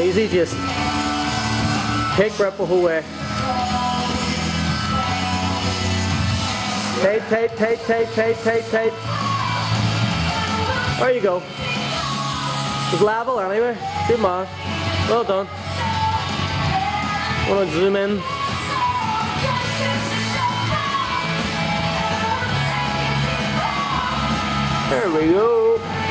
easy, just take grapple away whole tape tape tape tape tape tape. There you go. Just level anyway. Good man. Well done. want gonna zoom in. There we go.